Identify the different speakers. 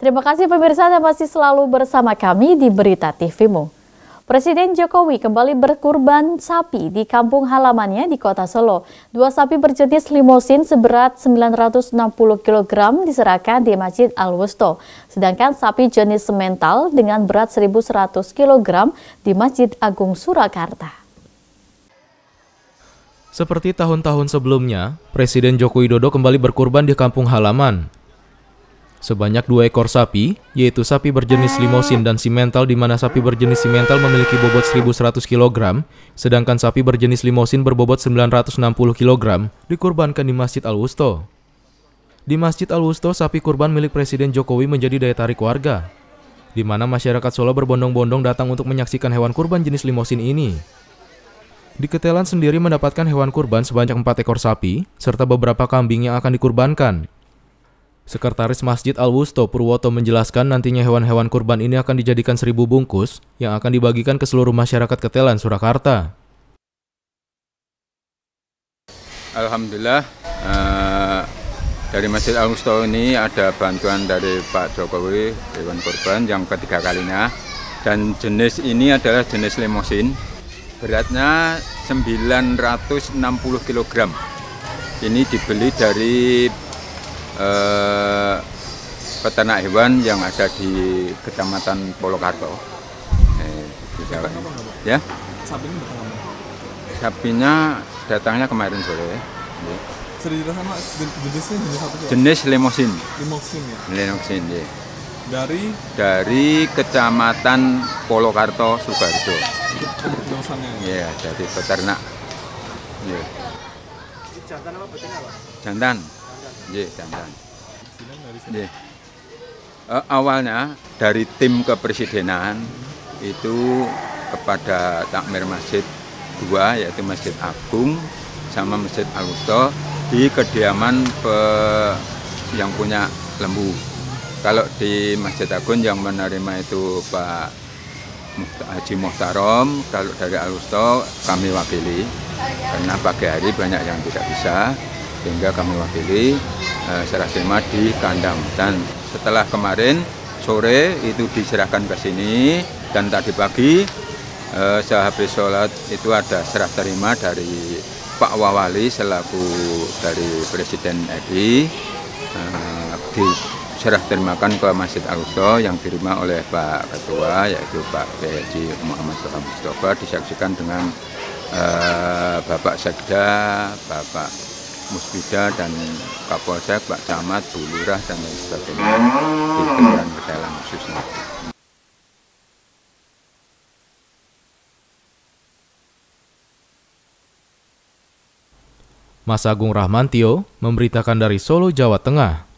Speaker 1: Terima kasih pemirsa yang masih selalu bersama kami di Berita TVmu. Presiden Jokowi kembali berkurban sapi di kampung halamannya di kota Solo. Dua sapi berjenis limosin seberat 960 kg diserahkan di Masjid Al-Wusto. Sedangkan sapi jenis semental dengan berat 1100 kg di Masjid Agung Surakarta.
Speaker 2: Seperti tahun-tahun sebelumnya, Presiden Joko Widodo kembali berkurban di kampung halaman. Sebanyak dua ekor sapi, yaitu sapi berjenis limosin dan simental di mana sapi berjenis simental memiliki bobot 1100 kg, sedangkan sapi berjenis limosin berbobot 960 kg, dikurbankan di Masjid Al-Wusto. Di Masjid Al-Wusto, sapi kurban milik Presiden Jokowi menjadi daya tarik warga, di mana masyarakat Solo berbondong-bondong datang untuk menyaksikan hewan kurban jenis limosin ini. Di Ketelan sendiri mendapatkan hewan kurban sebanyak 4 ekor sapi, serta beberapa kambing yang akan dikurbankan. Sekretaris Masjid Al-Wusto Purwoto menjelaskan nantinya hewan-hewan kurban ini akan dijadikan seribu bungkus yang akan dibagikan ke seluruh masyarakat Ketelan, Surakarta.
Speaker 3: Alhamdulillah uh, dari Masjid Al-Wusto ini ada bantuan dari Pak Jokowi hewan kurban yang ketiga kalinya. Dan jenis ini adalah jenis limosin. Beratnya 960 kg ini dibeli dari eh, peternak hewan yang ada di Kecamatan Polokarto. Eh, di Jawa. Ya. Sapinya datang Sapinya datangnya kemarin sore. Ya. jenisnya jenis apa sih? Jenis limosin. Limosin ya. Limosin ya. Dari dari Kecamatan Polokarto Subarjo. Iya, dari peternak. Ya. Jantan apa betina, Pak? Jantan. Uh, awalnya dari tim kepresidenan itu kepada takmir masjid dua yaitu Masjid Agung sama Masjid Al Wusto di kediaman pe, yang punya lembu. Kalau di Masjid Agung yang menerima itu Pak Haji Muhtarom, kalau dari Al Wusto kami wakili. Karena pagi hari banyak yang tidak bisa sehingga kami wakili uh, serah terima di kandang dan setelah kemarin sore itu diserahkan ke sini dan tadi pagi uh, sehabis sholat itu ada serah terima dari Pak Wawali selaku dari Presiden RI uh, diserah terimakan ke Masjid al yang diterima oleh Pak Ketua yaitu Pak Haji Muhammad Mustafa disaksikan dengan uh, Bapak Sekda, Bapak Musbida dan Kapolsek, Pak Camat, Bu Lurah dan lain sebagainya di Kelurahan Kedalang khususnya.
Speaker 2: Mas Agung Rahmantio memberitakan dari Solo, Jawa Tengah.